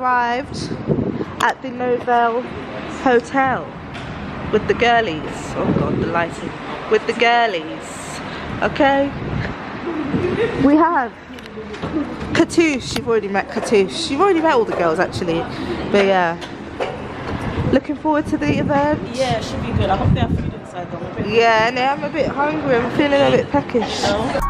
arrived at the Novotel Hotel with the girlies. Oh god, the lighting. With the girlies. Okay? We have Katouche. You've already met Katouche. You've already met all the girls actually. But yeah. Looking forward to the event. Yeah, it should be good. I hope they have food inside though. Yeah, and I'm a bit hungry. I'm feeling a bit peckish. So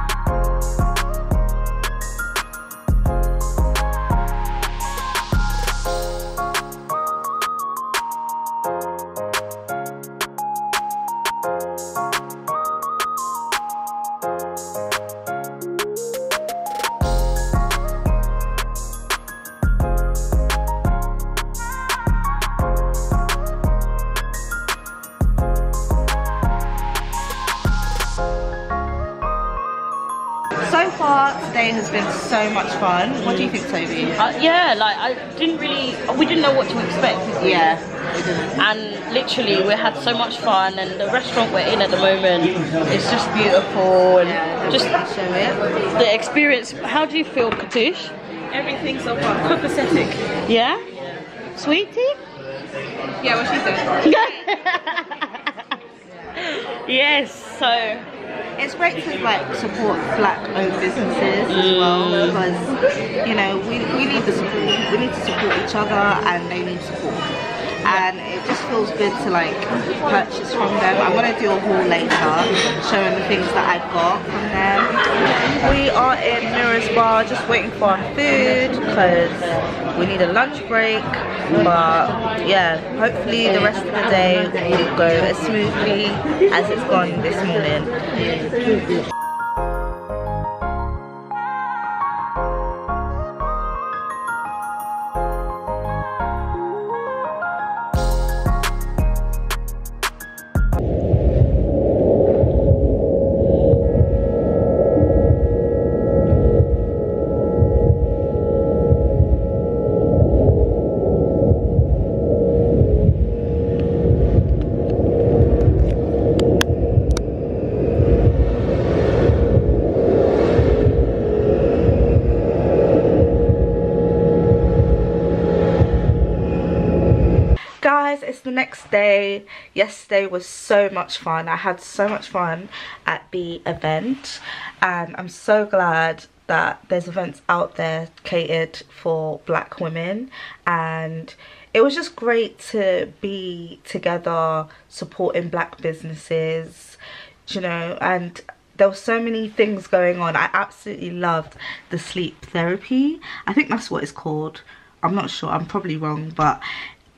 far today has been so much fun. What do you think, Toby? Uh, yeah, like I didn't really, we didn't know what to expect. did we? Yeah. And literally, we had so much fun, and the restaurant we're in at the moment is just beautiful, and just show it. the experience. How do you feel, Katouche? Everything so far, copacetic. Yeah? Sweetie? Yeah, what she said. yes, so It's great to like support black-owned businesses as mm. well because you know we, we need the support. We need to support each other, and they need support. And it just feels good to like purchase from them. I'm gonna do a haul later, showing the things that I've got from them. We are in Mirrors Bar, just waiting for our food because we need a lunch break. But yeah, hopefully the rest of the day will go as smoothly as it's gone this morning. The next day. Yesterday was so much fun. I had so much fun at the event. And i'm so glad that there's events out there catered for black women. And it was just great to be together supporting black businesses you know and there were so many things going on. I absolutely loved the sleep therapy. I think that's what it's called. I'm not sure. I'm probably wrong but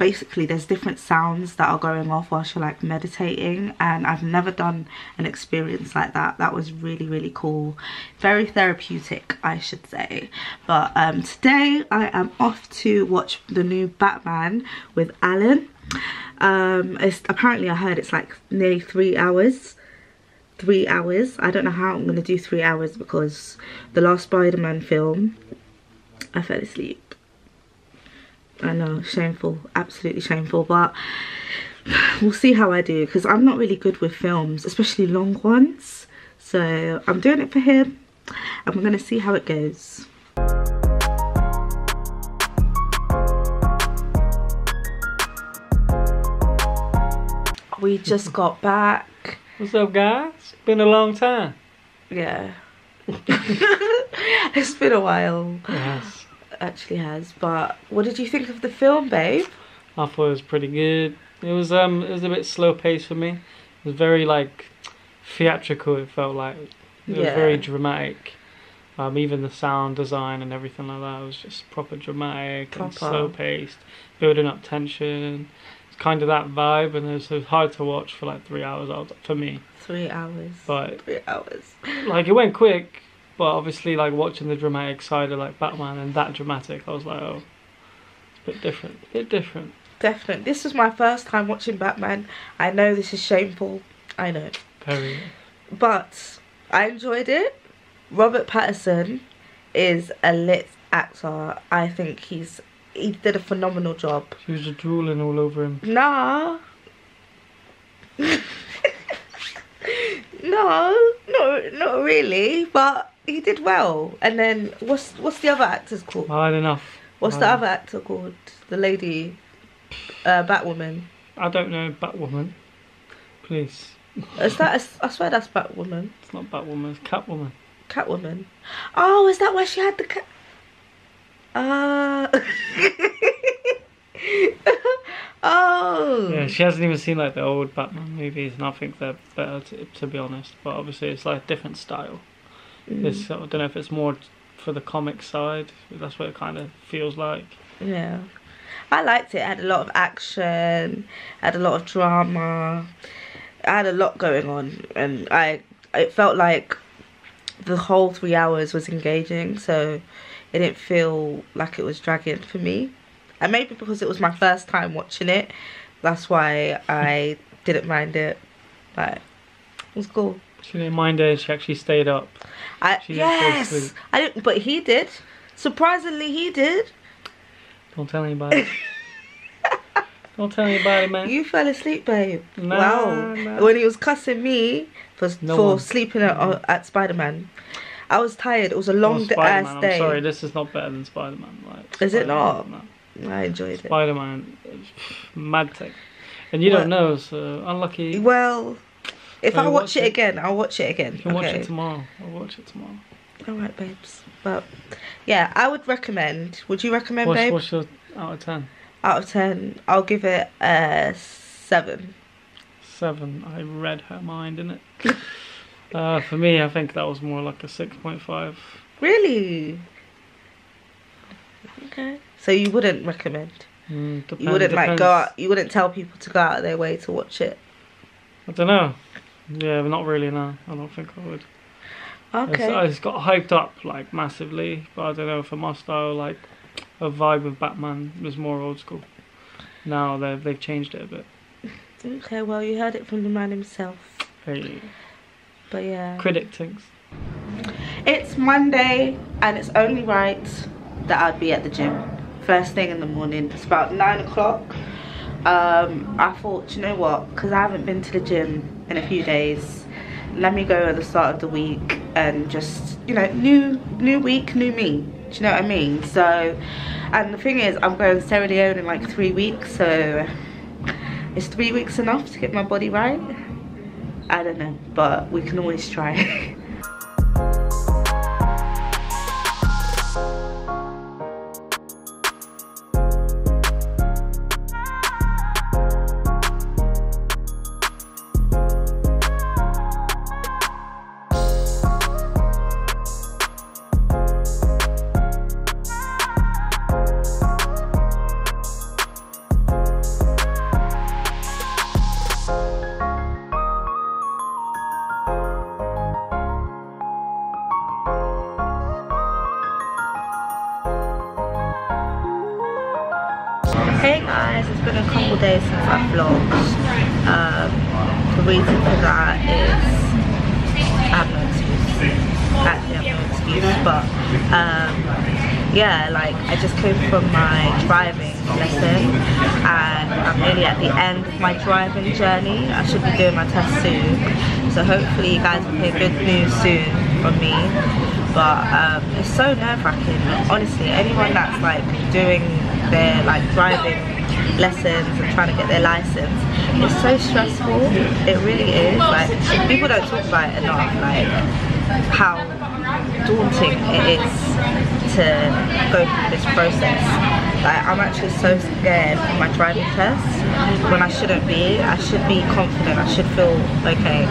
basically there's different sounds that are going off whilst you're like meditating and I've never done an experience like that. That was really really cool. Very therapeutic I should say. But um today I am off to watch the new Batman with Alan. Um it's apparently I heard it's like nearly three hours. Three hours. I don't know how I'm gonna do three hours because the last Spider-Man film I fell asleep I know, shameful, absolutely shameful, but we'll see how I do because I'm not really good with films, especially long ones. So I'm doing it for him and we're going to see how it goes. We just got back. What's up, guys? Been a long time. Yeah. it's been a while. Yes. Actually has. But what did you think of the film, babe? I thought it was pretty good. It was um, it was a bit slow paced for me. It was very like theatrical. It felt like it was very dramatic. Um, even the sound design and everything like that was just proper dramatic and slow paced, building up tension. It's kind of that vibe, and it was, it was hard to watch for like three hours for me. Three hours. But Three hours. like it went quick, but obviously like watching the dramatic side of like Batman and that dramatic, I was like, oh, it's a bit different, a bit different. Definitely. This was my first time watching Batman. I know this is shameful. I know. Very. But I enjoyed it. Robert Pattinson is a lit actor. I think he's he did a phenomenal job. She was drooling all over him. Nah. no, no, not really. But he did well. And then what's what's the other actor's called? I had enough. What's the Um, other actor called? The lady, uh, Batwoman. I don't know Batwoman. Please, Is that? I swear that's Batwoman. it's not Batwoman. It's Catwoman. Catwoman. Oh, is that why she had the cat? Uh. oh. Yeah, she hasn't even seen like the old Batman movies, and I think they're better to, to be honest. But obviously, it's like a different style. Mm. It's I don't know if it's more for the comic side. That's what it kind of feels like. Yeah. I liked it. It had a lot of action, had a lot of drama. It had a lot going on and I it felt like the whole 3 hours was engaging, so it didn't feel like it was dragging for me. And maybe because it was my first time watching it, that's why I didn't mind it. But it was cool. She didn't mind it. She actually stayed up. I She didn't yes. I didn't but he did. Surprisingly he did. Don't tell anybody. Don't tell anybody, man. You fell asleep, babe. Nah, wow. nah. When he was cussing me for No for one. sleeping at, uh, at Spider Man, I was tired. It was a Oh, long d- Spider-Man, I'm day. sorry, this is not better than Spider Man. Like, Is it Spider-Man, not? No. I enjoyed it. Spider Man, mad thing. And you What? don't know, so unlucky. Well, if Wanna I watch watch it it? again, I'll watch it again. You can watch it tomorrow. I'll watch it tomorrow. All right, babes. But yeah, I would recommend. Would you recommend, What's, babe? what's your out of ten? Out of ten, I'll give it a seven. Seven. I read her mind in it. uh, for me, I think that was more like a six point five. Really? Okay. So you wouldn't recommend? Mm, You wouldn't like go out. You wouldn't tell people to go out of their way to watch it. I don't know. Yeah, not really. No, I don't think I would. Okay. It's, it's got hyped up like massively, but I don't know for my style, like a vibe of Batman was more old school. Now they've they've changed it a bit. Okay, well, you heard it from the man himself. Hey, But yeah. critic things. It's Monday, and it's only right that I'd be at the gym. First thing in the morning. It's about 9 o'clock. Um, I thought, you know what? Because I haven't been to the gym in a few days. Let me go at the start of the week and just, you know, new new week, new me. Do you know what I mean? So, and the thing is, I'm going to Leone in like three weeks, so is three weeks enough to get my body right? I don't know, but we can always try. have no excuse. Actually, I have no excuse, but um, yeah, like I just came from my driving lesson and I'm nearly at the end of my driving journey. I should be doing my test soon, so hopefully you guys will hear good news soon from me. But um, it's so nerve-wracking. Honestly, anyone that's like doing their like driving lessons and trying to get their license, it's so stressful. It really is. Like people don't talk about it enough. Like how daunting it is to go through this process. Like I'm actually so scared for my driving test when I shouldn't be. I should be confident. I should feel okay.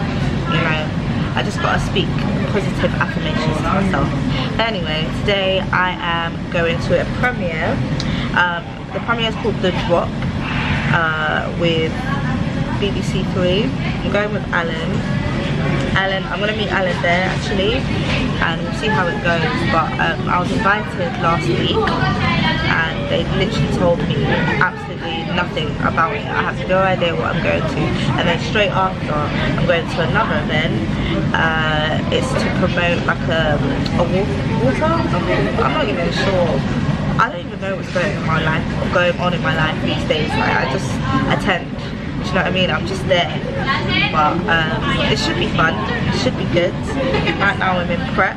You know. I just gotta speak positive affirmations to myself. Anyway, today I am going to a premiere. Um, the premiere is called The Drop uh, with BBC Three. I'm going with Alan. Alan, I'm gonna meet Alan there actually, and we'll see how it goes. But um, I was invited last week, and they literally told me absolutely nothing about it. I have no idea what I'm going to. And then straight after, I'm going to another event. Uh, it's to promote like a, a water. I'm not even sure. Know what's going on in my life, going on in my life these days. Like, I just attend. Do you know what I mean? I'm just there. But um, it should be fun. It should be good. Right now I'm in prep.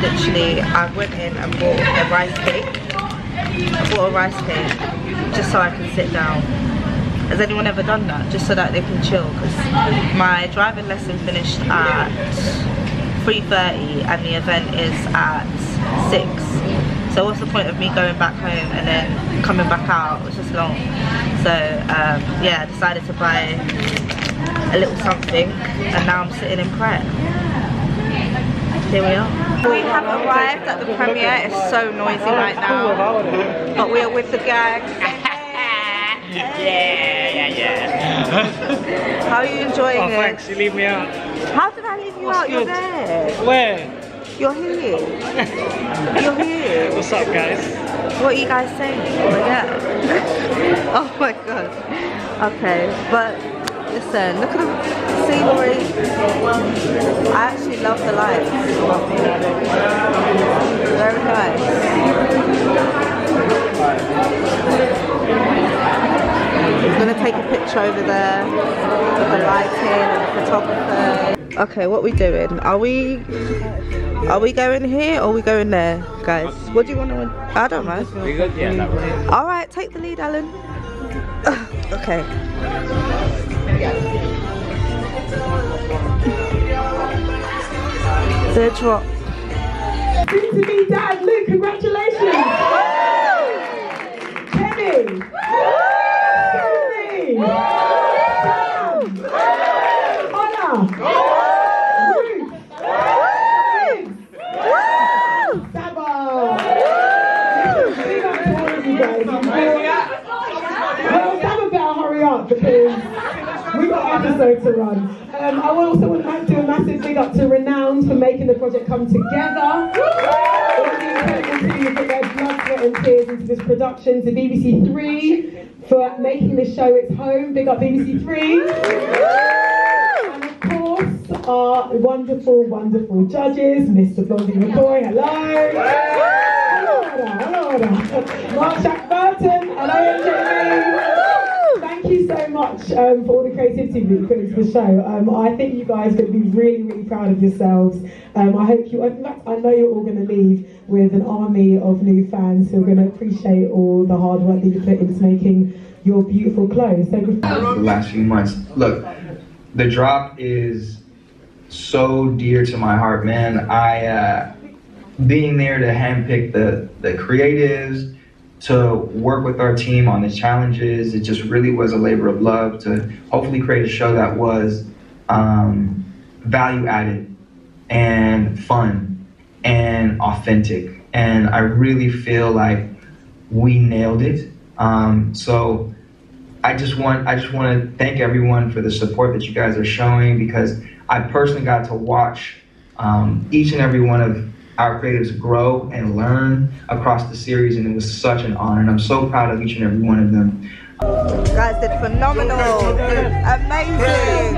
Literally, I went in and bought a rice cake I bought a rice cake just so I can sit down. Has anyone ever done that? Just so that they can chill? Because my driving lesson finished at 3.30 and the event is at 6. So what's the point of me going back home and then coming back out? It's just long. So um, yeah, I decided to buy a little something and now I'm sitting in Pret. Here we are. We have arrived at the premiere. It's so noisy right now. But we are with the gang. Yeah, yeah, yeah. How are you enjoying Oh, it? thanks. You leave me out. How did I leave you What's out? You're there. Where? You're here. You're here. What's up, guys? What are you guys saying? Oh my god. oh my god. Okay, but listen, look at the scenery. I actually love the lights. Very nice. I'm gonna take a picture over there with the lighting and the photographer. Okay, what we doing? Are we are we going here or are we going there, guys? What do you want to? I don't know. Yeah, that way. All right, take the lead, Alan. okay. The drop. Soon to be dad, Luke, congratulations! To run. Um, I also want to do a massive big up to Renowned for making the project come together. All put their blood, sweat and tears into this production. To BBC Three for making the show its home. Big up BBC Three. And of course, our wonderful, wonderful judges, Mr. Blondey McCoy, hello. Hello, hello, hello. Mark Jack Burton, hello, Jamie. Much um, for all the creativity that put into the show. Um, I think you guys are going to be really, really proud of yourselves. Um, I hope you, I know you're all going to leave with an army of new fans who are going to appreciate all the hard work that you put into making your beautiful clothes. So the last few months. Look, the drop is so dear to my heart, man. I uh, being there to handpick the the creatives, to work with our team on the challenges. It just really was a labor of love to hopefully create a show that was um, value added and fun and authentic. And I really feel like we nailed it. Um, so I just want I just want to thank everyone for the support that you guys are showing because I personally got to watch um, each and every one of our creatives grow and learn across the series, and it was such an honor. And I'm so proud of each and every one of them. You guys did phenomenal. Amazing.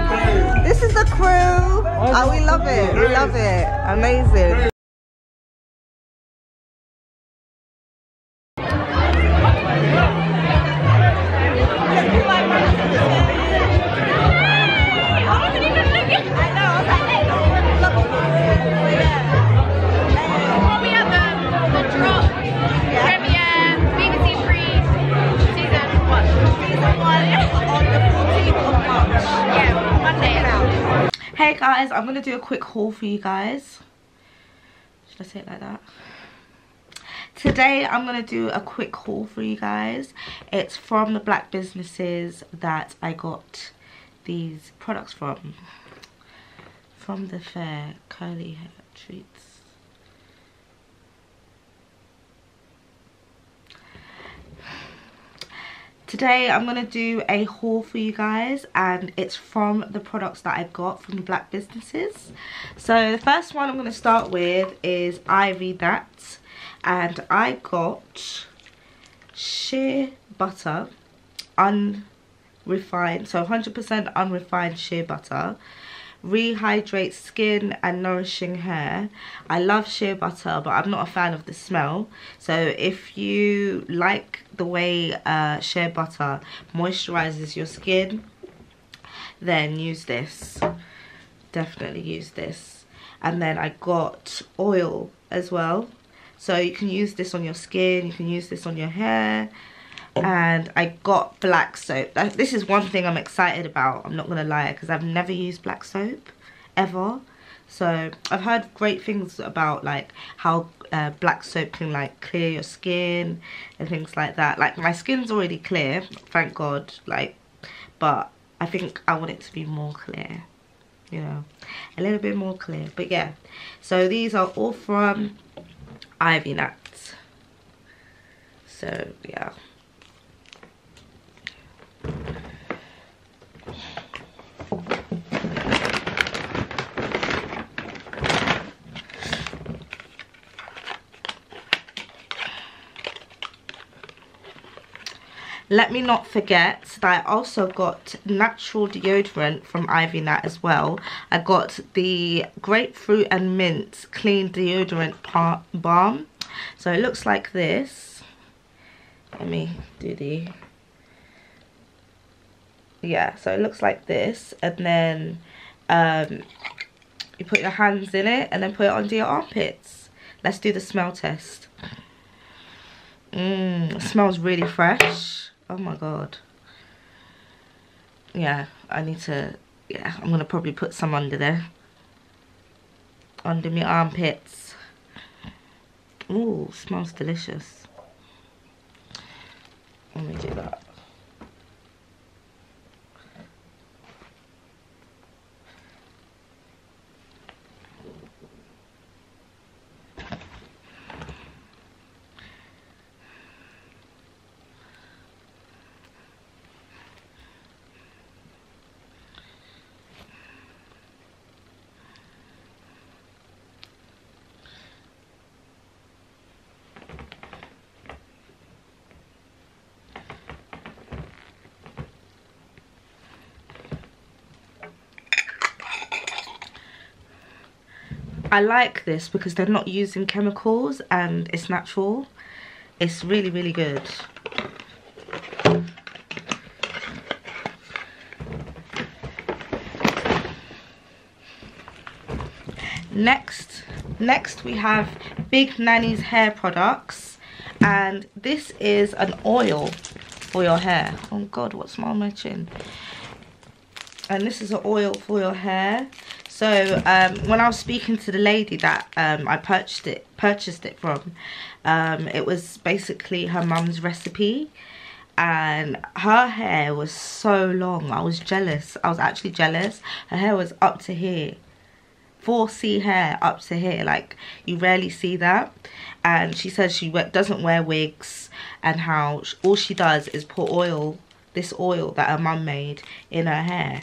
This is the crew. Oh, we love it. We love it. Amazing. I'm gonna do a quick haul for you guys. Should I say it like that? Today I'm gonna do a quick haul for you guys. It's from the black businesses that I got these products from. From the fair, curly hair Today I'm going to do a haul for you guys and it's from the products that I've got from black businesses. So the first one I'm going to start with is Ivy Nat and I got shea butter unrefined so 100% unrefined shea butter rehydrates skin and nourishing hair. I love shea butter but i'm not a fan of the smell. So if you like the way uh, shea butter moisturizes your skin then use this. Definitely use this. And then i got oil as well. So you can use this on your skin, you can use this on your hair. And I got black soap. This is one thing I'm excited about, I'm not gonna lie, because I've never used black soap, ever. So I've heard great things about like how uh, black soap can like clear your skin and things like that. Like my skin's already clear, thank God. Like, but I think I want it to be more clear. You know, a little bit more clear. But yeah, so these are all from Ivy Nat. So yeah. Let me not forget that I also got natural deodorant from Ivy Nat as well. I got the grapefruit and mint clean deodorant balm. So it looks like this. Let me do the... Yeah, so it looks like this. And then um, you put your hands in it and then put it under your armpits. Let's do the smell test. Mmm, smells really fresh. Oh my god. Yeah, I need to, yeah, I'm going to probably put some under there. Under my armpits. Ooh, smells delicious. Let me do that. I like this because they're not using chemicals and it's natural. It's really, really good. Next, next we have Big Nanny's hair products and this is an oil for your hair. Oh God, what's my chin? And this is an oil for your hair. So um, when I was speaking to the lady that um, I purchased it purchased it from, um, it was basically her mum's recipe, and her hair was so long. I was jealous. I was actually jealous. Her hair was up to here, 4C hair up to here. Like you rarely see that. And she says she doesn't wear wigs, and how all she does is put oil, this oil that her mum made in her hair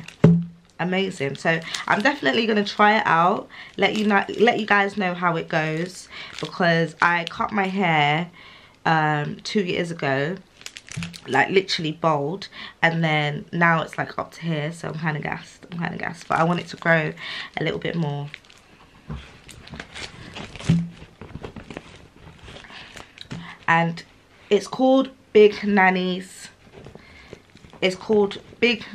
amazing. So i'm definitely going to try it out let you know let you guys know how it goes because i cut my hair um two years ago like literally bald and then now it's like up to here so i'm kind of gassed i'm kind of gassed but i want it to grow a little bit more. And it's called big nannies. It's called big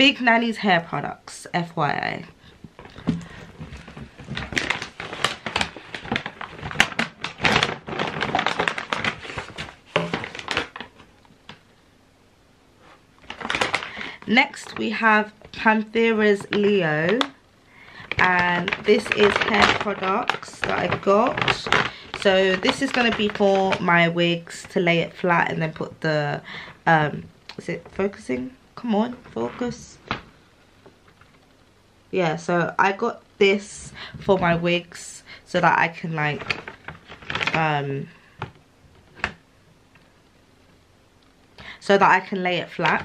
Big Nanny's hair products, FYI. Next we have Panthera's Leo and this is hair products that I've got. So this is going to be for my wigs to lay it flat and then put the, um, is it focusing? Come on, focus. Yeah, so I got this for my wigs so that I can like, um, so that I can lay it flat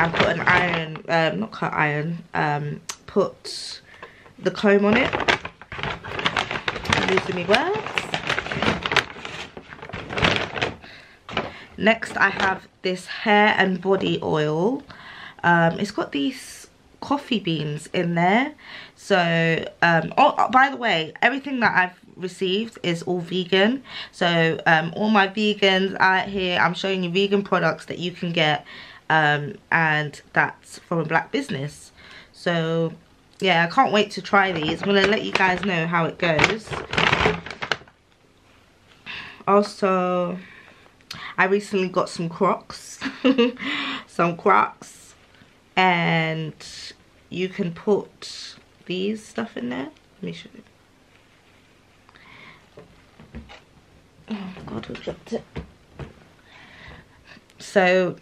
and put an iron, um, not cut iron, um, put the comb on it. Using me words. Next, I have this hair and body oil. Um, it's got these coffee beans in there. So, um, oh, oh, by the way, everything that I've received is all vegan. So, um, all my vegans out here, I'm showing you vegan products that you can get. Um, and that's from a black business. So, yeah, I can't wait to try these. I'm to let you guys know how it goes. Also, I recently got some Crocs. some Crocs. And you can put these stuff in there. Let me show you. Oh god, we dropped it. So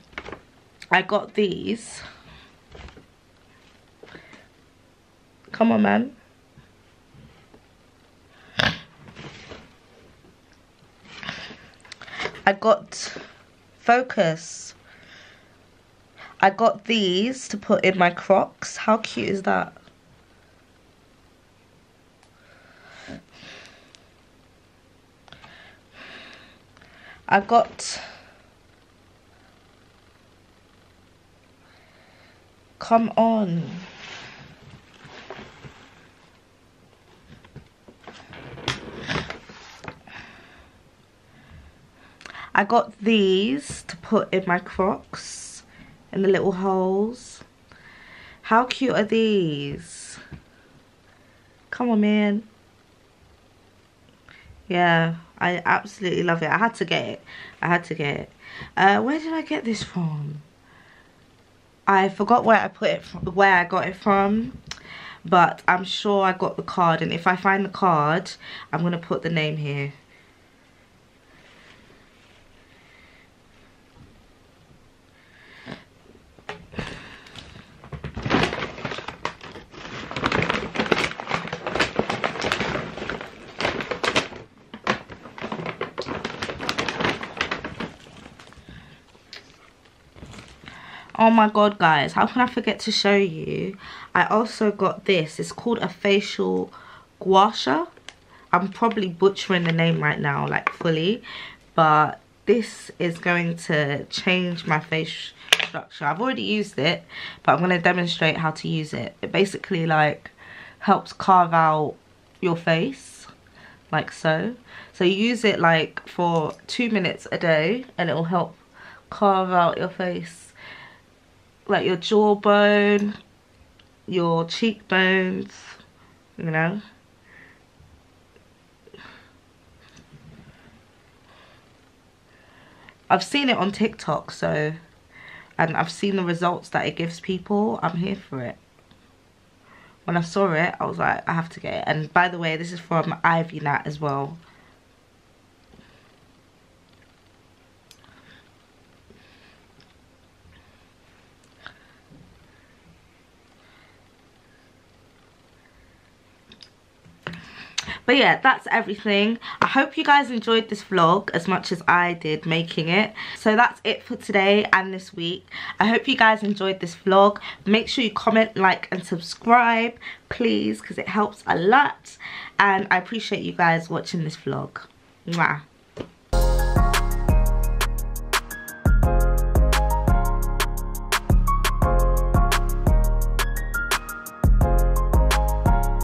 I got these. Come on, man. I got focus. I got these to put in my crocs. How cute is that? I got come on I got these to put in my crocs in the little holes. How cute are these? Come on man. Yeah I absolutely love it. I had to get it. I had to get it. Uh, where did I get this from? I forgot where I put it from, where I got it from but I'm sure I got the card and if I find the card I'm gonna put the name here oh my god guys how can i forget to show you? I also got this. It's called a facial gua sha i'm probably butchering the name right now like fully but this is going to change my face structure. I've already used it but i'm going to demonstrate how to use it. It basically like helps carve out your face like so. So you use it like for two minutes a day and it will help carve out your face like your jawbone, your cheekbones, you know. I've seen it on TikTok, so, and I've seen the results that it gives people. I'm here for it. When I saw it, I was like, I have to get it. And by the way, this is from Ivy Nat as well. But yeah that's everything. I hope you guys enjoyed this vlog as much as i did making it. So that's it for today and this week. I hope you guys enjoyed this vlog. Make sure you comment like and subscribe please because it helps a lot. And i appreciate you guys watching this vlog. Mwah.